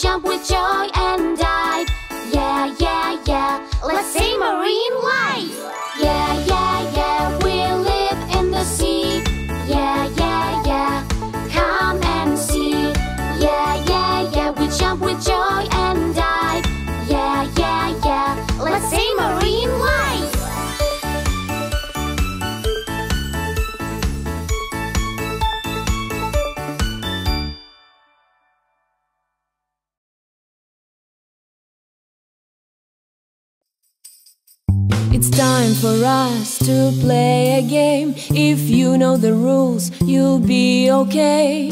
jump with joy It's time for us to play a game. If you know the rules, you'll be okay.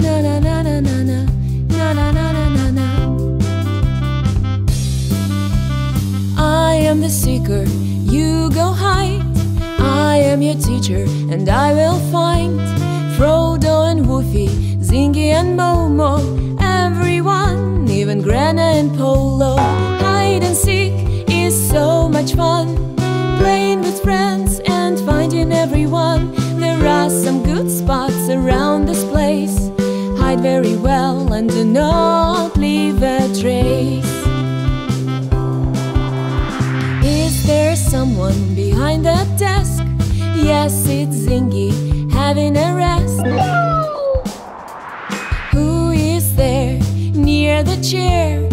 Na na na na na na. Na na na na na na. I am the seeker, you go hide. I am your teacher, and I will find Frodo and Woofy, Zingy and Momo, everyone, even Grana and Polo. Hide and seek so much fun. Playing with friends and finding everyone. There are some good spots around this place. Hide very well and do not leave a trace. Is there someone behind the desk? Yes, it's Zingy having a rest. Who is there near the chair?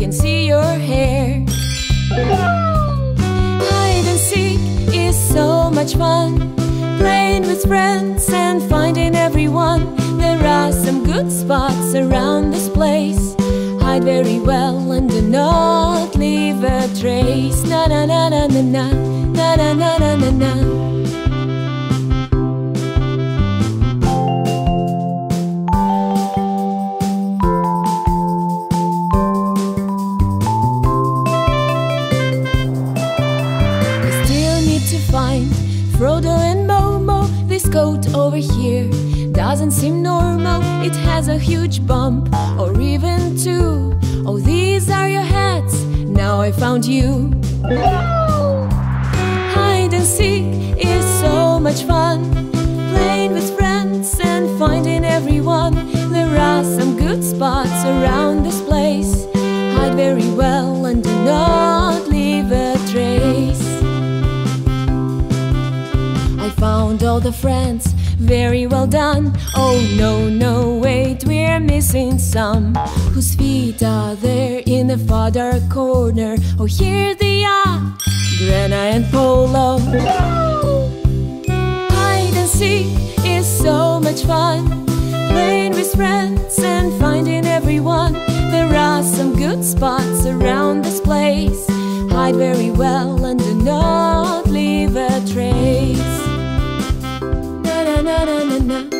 Can see your hair. Hide and seek is so much fun. Playing with friends and finding everyone. There are some good spots around this place. Hide very well and do not leave a trace. Na na na na na na na na na na na doesn't seem normal. It has a huge bump, or even two. Oh, these are your hats. Now I found you. Hide and seek is so much fun. Playing with friends and finding everyone. There are some good spots around this place. Hide very well and do not leave a trace. I found all the friends, very well done. Oh no, no, wait, we're missing some. Whose feet are there in the far dark corner? Oh, here they are, Grana and Polo. Hide and seek is so much fun. Playing with friends and finding everyone. There are some good spots around this place. Hide very well and do not leave a trace. Na na na na na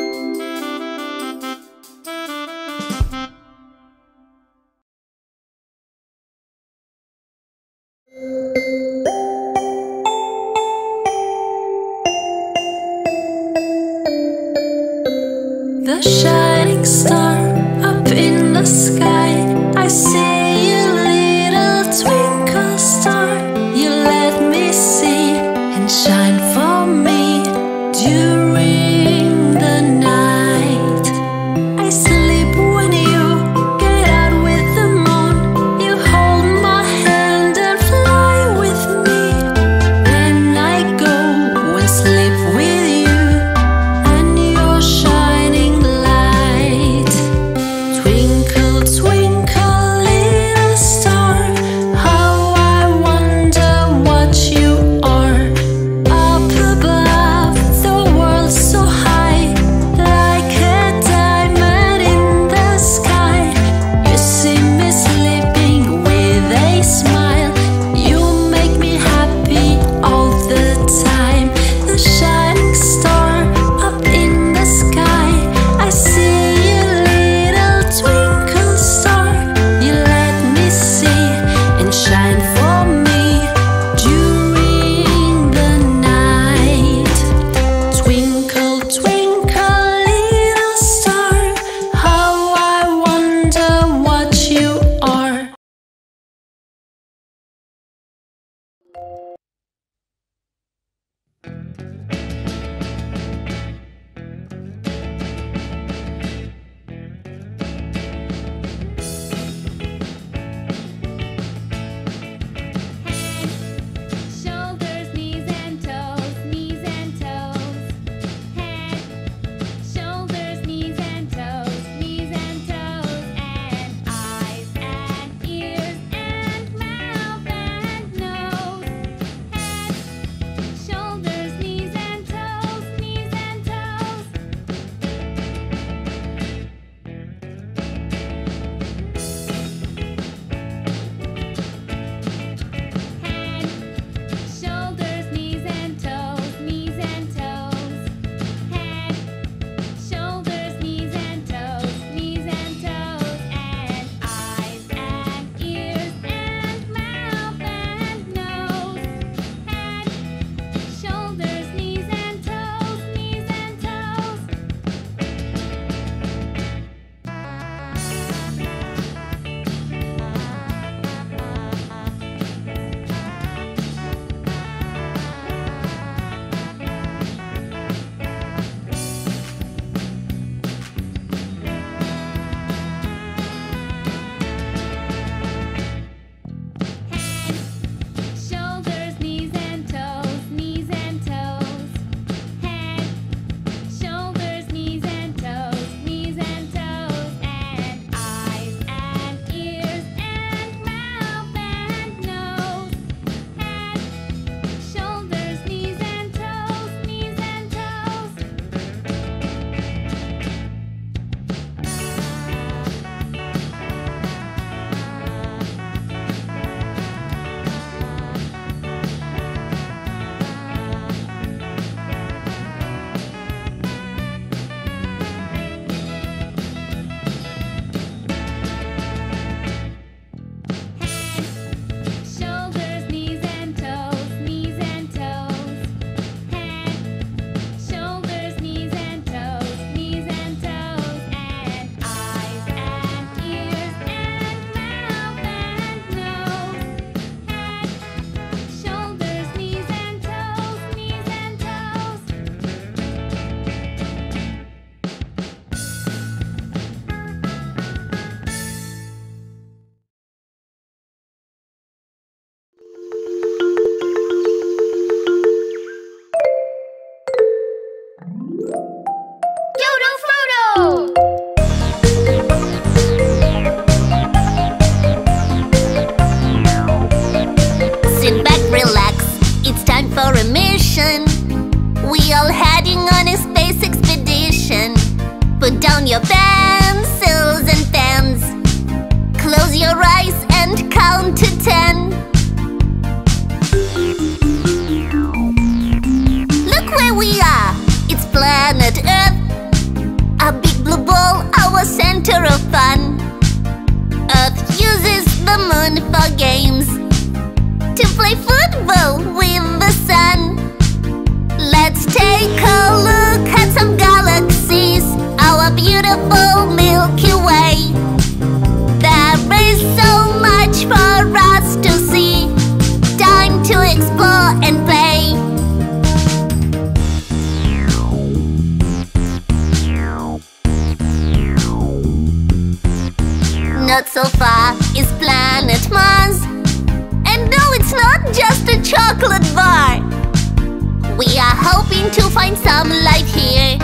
hoping to find some life here.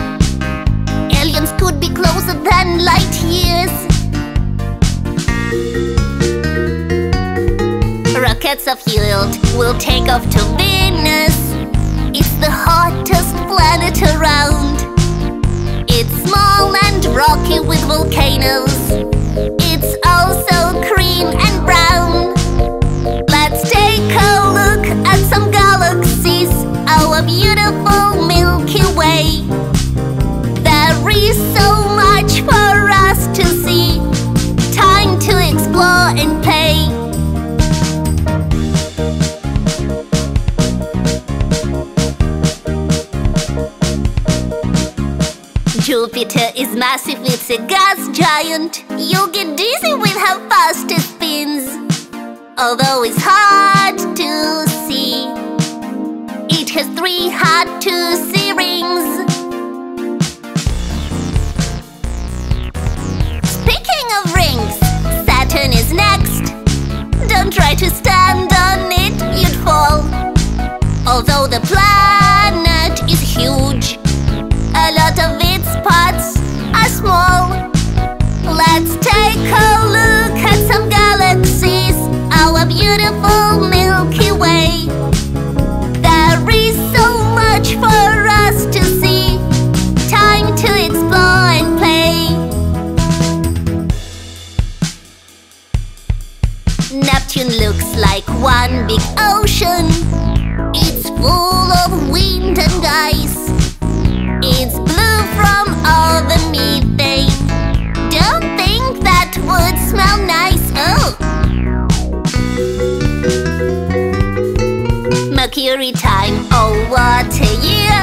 Aliens could be closer than light years. Rockets of yield will take off to Venus. It's the hottest planet around. It's small and rocky with volcanoes. It's also green and brown. Let's take a look So much for us to see. Time to explore and play. Jupiter is massive, it's a gas giant. You'll get dizzy with how fast it spins. Although it's hard to see, it has three hard to see rings. Saturn is next. Don't try to stand on it, you'd fall. Although the planet is huge, a lot of its parts are small. Let's take a look at some galaxies, our beautiful Milky Way. There is so much for us to see. Time to explore Neptune looks like one big ocean. It's full of wind and ice. It's blue from all the methane. Don't think that would smell nice. Oh. Mercury time, oh what a year!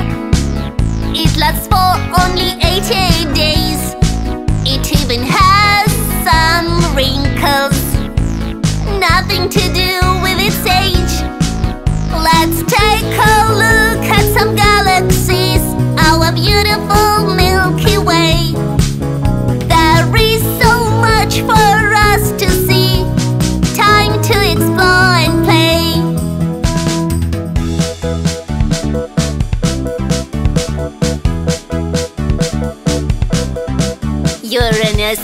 It lasts for only 88 days. Nothing to do with its age. Let's take a look at some galaxies, our beautiful Milky Way. There is so much for us to see. Time to explore and play. Uranus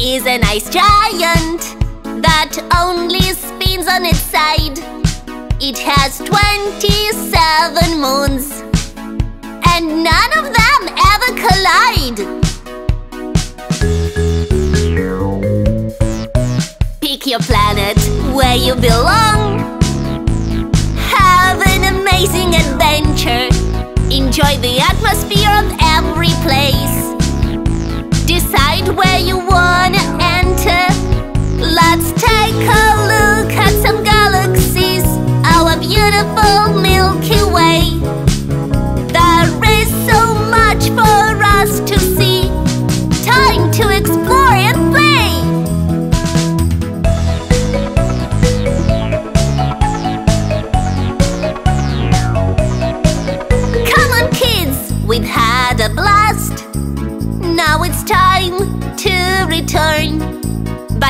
is an ice giant that only spins on its side. It has 27 moons, and none of them ever collide. Pick your planet where you belong. Have an amazing adventure. Enjoy the atmosphere of every place. Decide where you wanna. Let's take a look at some galaxies, our beautiful Milky Way.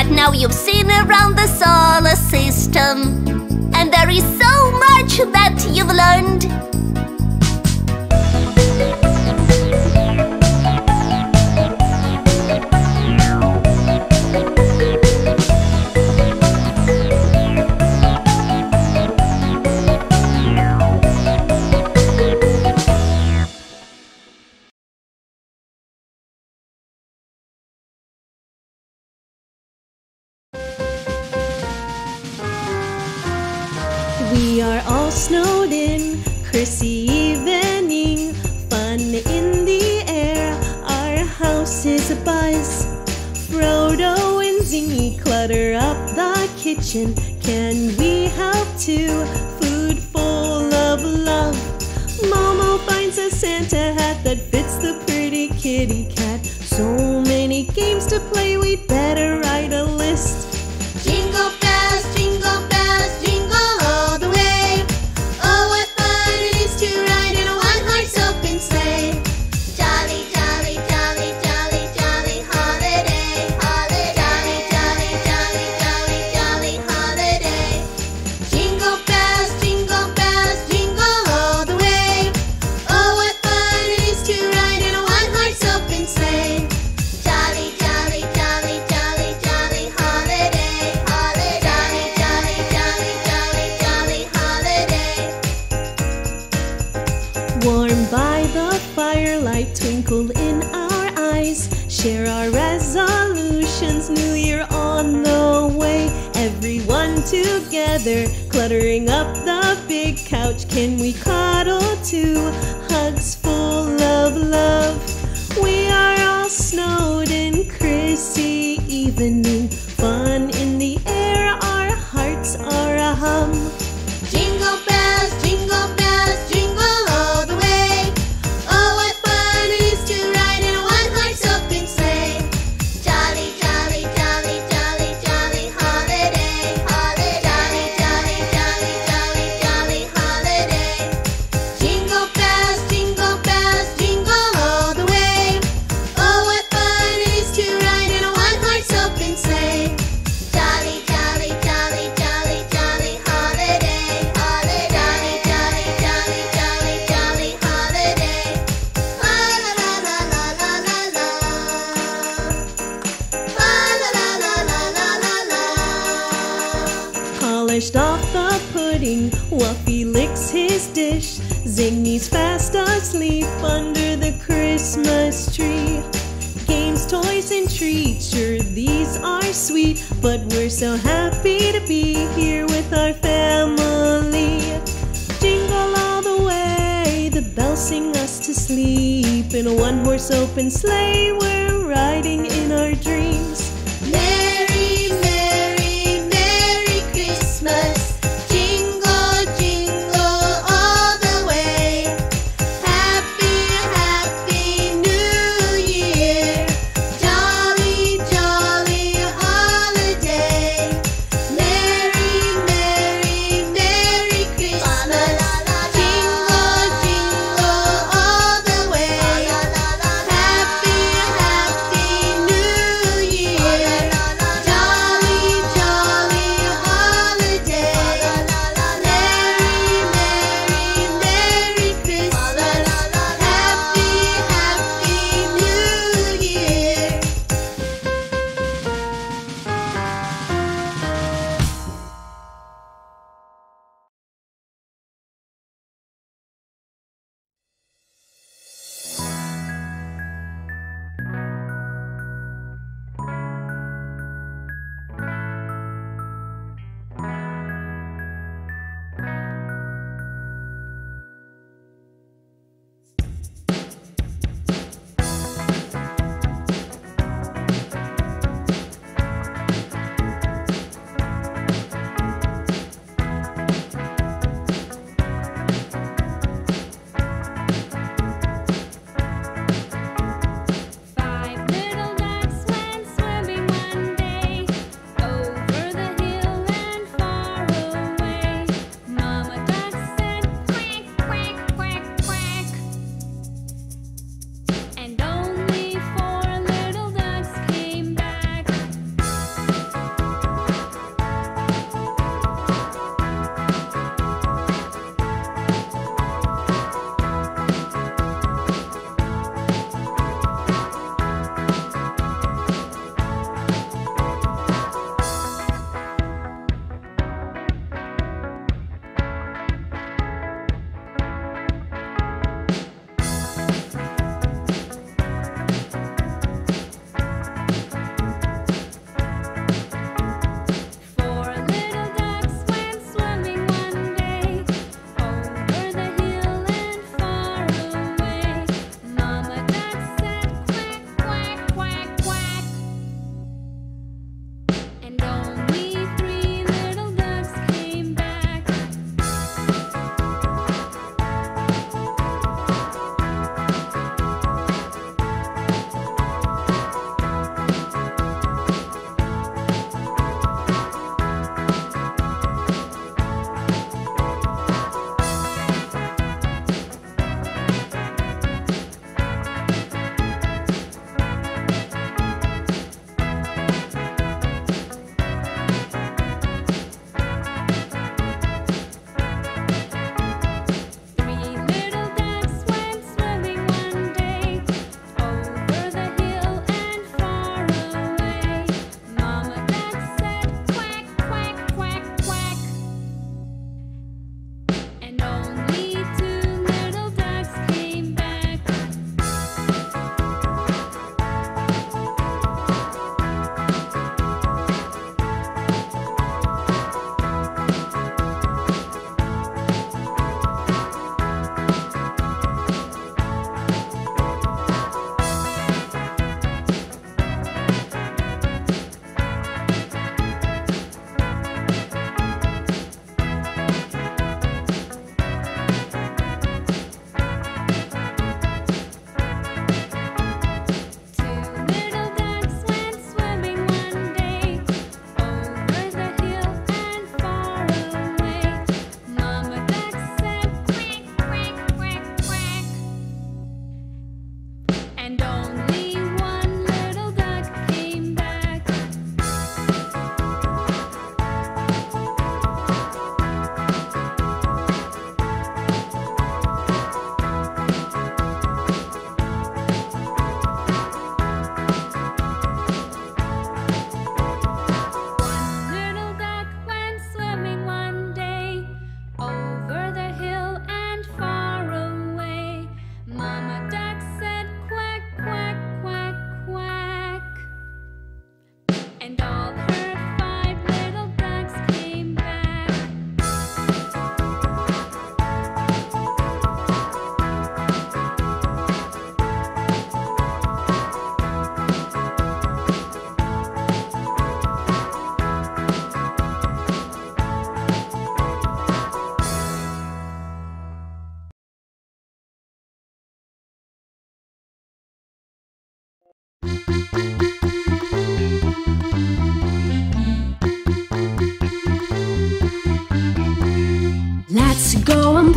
But now you've seen around the solar system, and there is so much that you've learned. Kitchen. Can we help too? Food full of love. Momo finds a Santa hat that fits the pretty kitty cat. So many games to play, we'd better cluttering up the big couch. Can we cuddle too? Hugs full of love.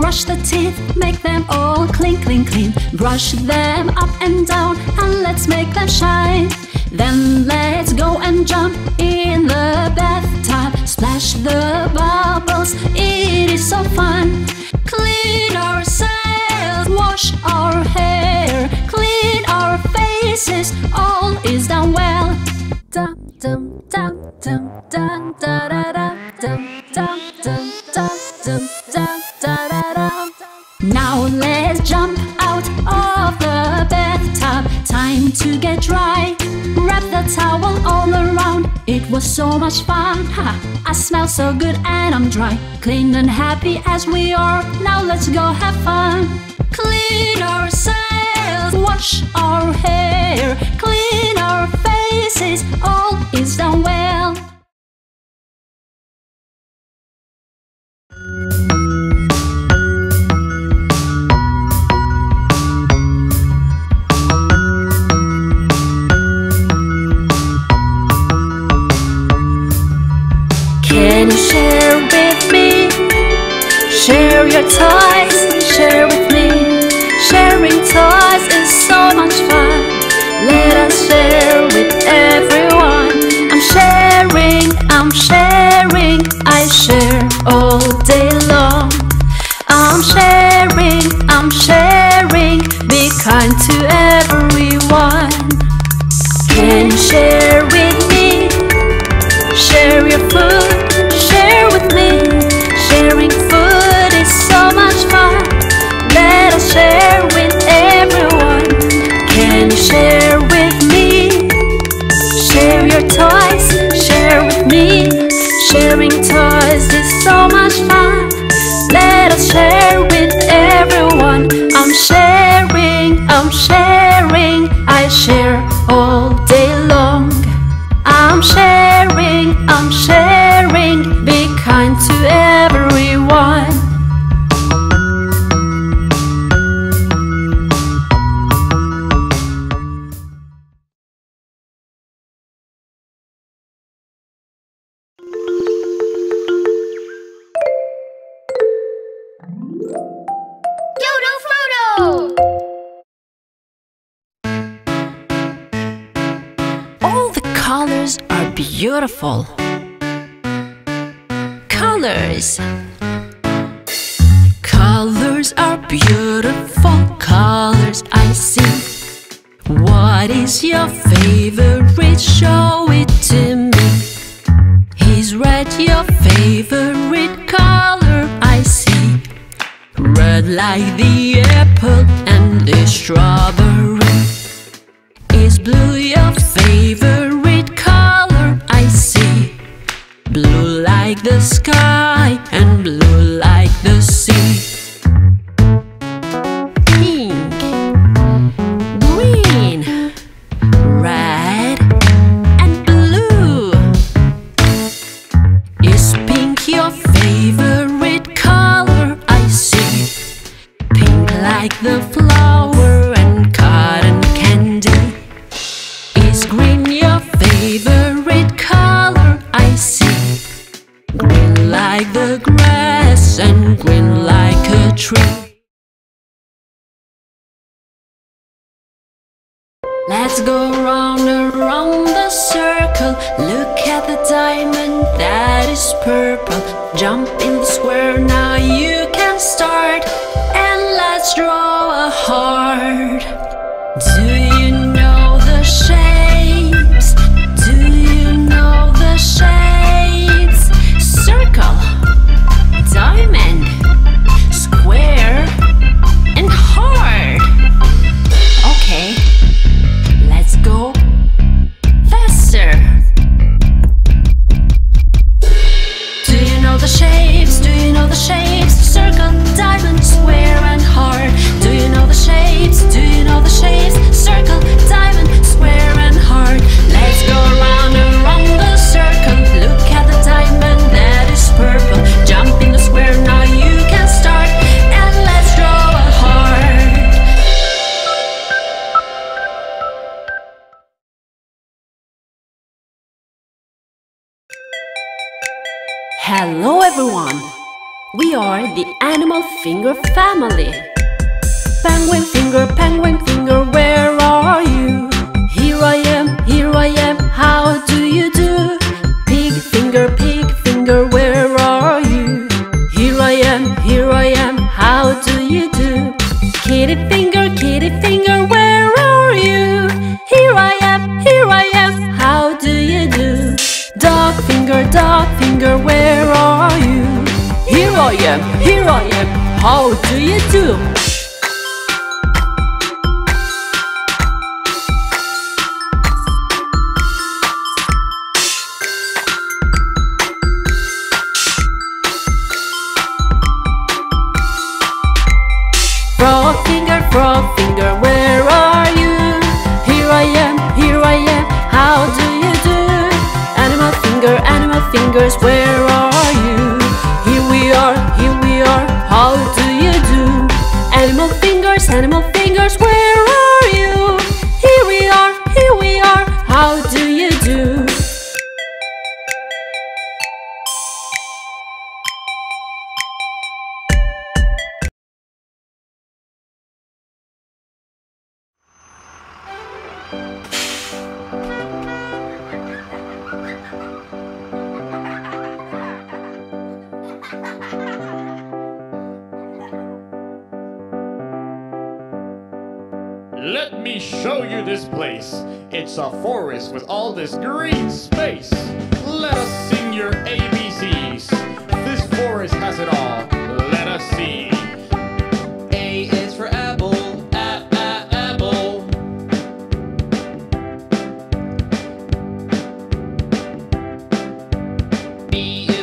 Brush the teeth, make them all clean, clean, clean. Brush them up and down, and let's make them shine. Then let's go and jump in the bathtub, splash the bubbles, it is so fun. Clean ourselves, wash our hair, clean our faces, all is done well. Dum dum dum dum dum da da dum dum dum dum dum Now let's jump out of the bathtub. Time to get dry. Wrap the towel all around. It was so much fun. Ha! I smell so good and I'm dry. Clean and happy as we are. Now let's go have fun. Clean ourselves, wash our hair, clean our faces. All is done well. Can you share with me? Share your toys, share with me. Sharing toys is so much fun. Let us share with everyone. I'm sharing, I'm sharing, I share all day long. I'm sharing, I'm sharing, be kind to everyone. Can you share with me? Share your food, Sharing toys is so much fun. Let us share with everyone. I'm sharing, I'm sharing, I share all day long. I'm sharing, I'm sharing, be kind to everyone. Beautiful. Colors. Colors are beautiful. Colors I see. What is your favorite? Show it to me. Is red your favorite color? I see. Red like the apple and the strawberry. Is blue your favorite the sky animal finger family. Penguin finger, penguin finger, where are do you do? Frog finger, frog finger, where are you? Here I am, here I am, how do you do? Animal finger, animal fingers, where be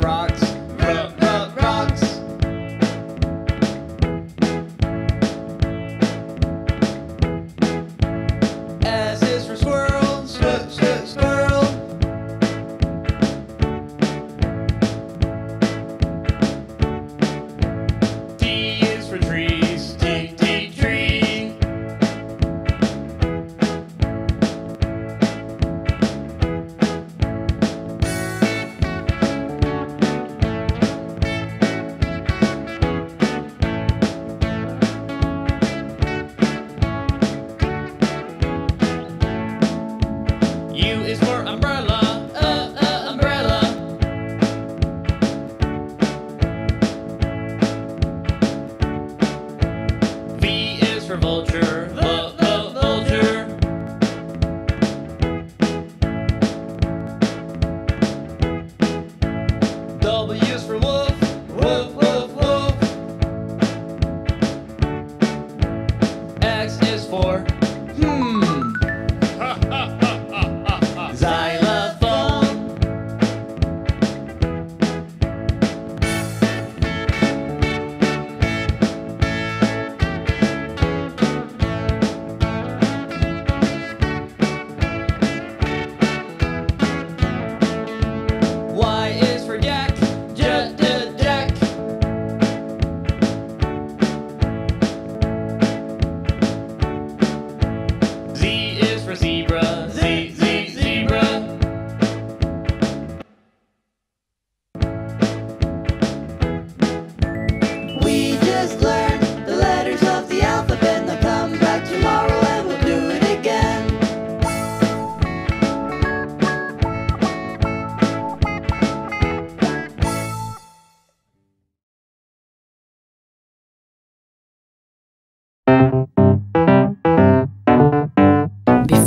rock.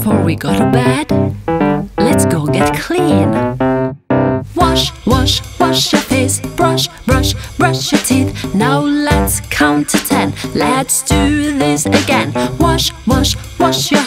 before we go to bed. Let's go get clean. Wash, wash, wash your face. Brush, brush, brush your teeth. Now let's count to ten. Let's do this again. Wash, wash, wash your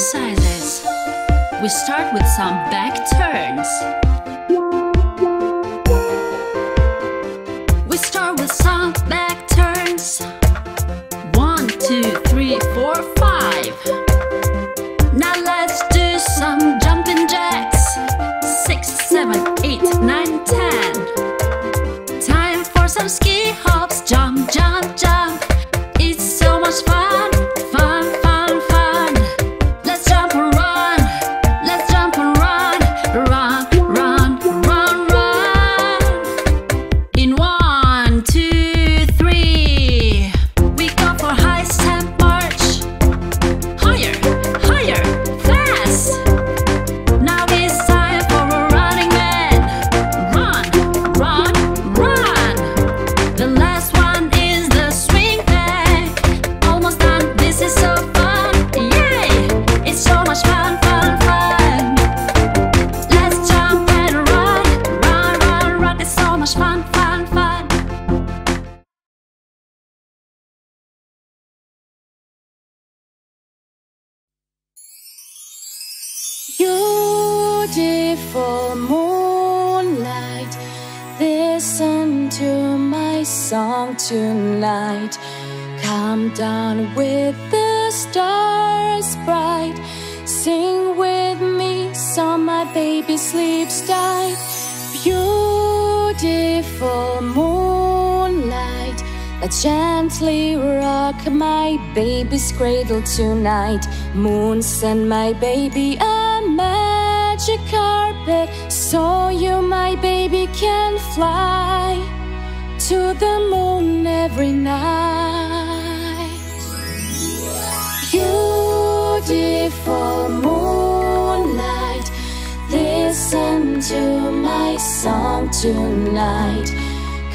exercises. We start with some back turns. Tonight. Come down with the stars bright, sing with me so my baby sleeps tight. Beautiful moonlight, that gently rock my baby's cradle tonight. Moon send my baby a magic carpet so you, my baby, can fly to the moon every night. Beautiful moonlight, listen to my song tonight.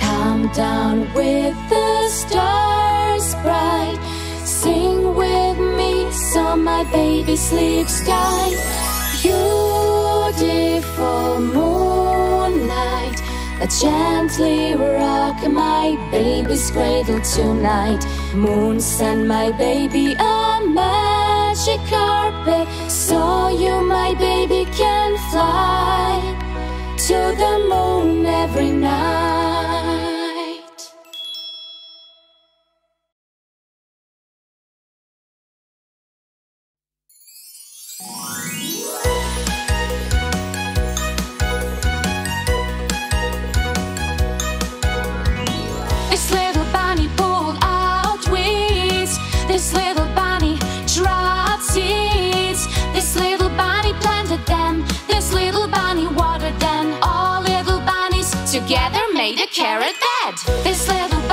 Come down with the stars bright. Sing with me so my baby sleeps tight. Beautiful moonlight that gently rock my baby's cradle tonight. Moon send my baby a magic carpet so you, my baby, can fly to the moon every night. Together made a carrot bed. This little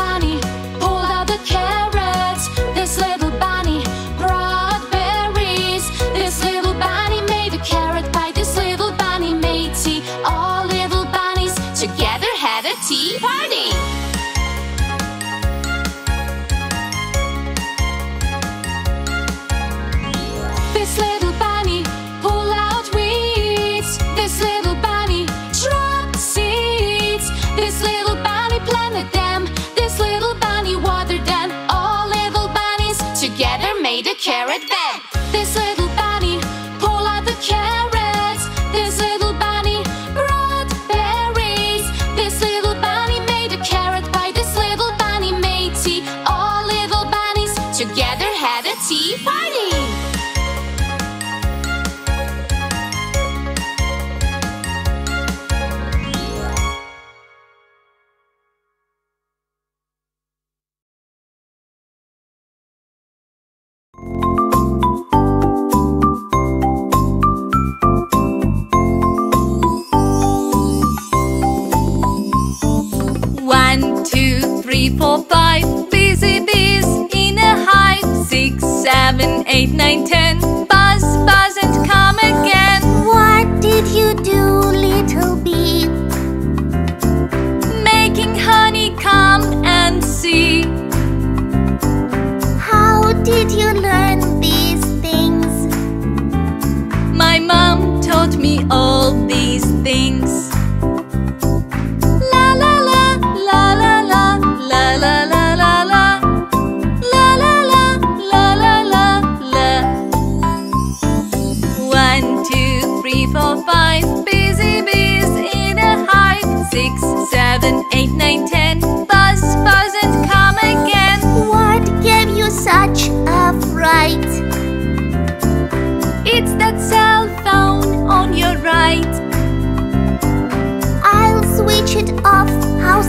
8, 9, 10 Buzz, buzz and come again What did you do, little bee? Making honey come and see How did you learn these things? My mom taught me all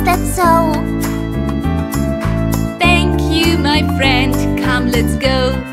that's all. Thank you, my friend, come let's go.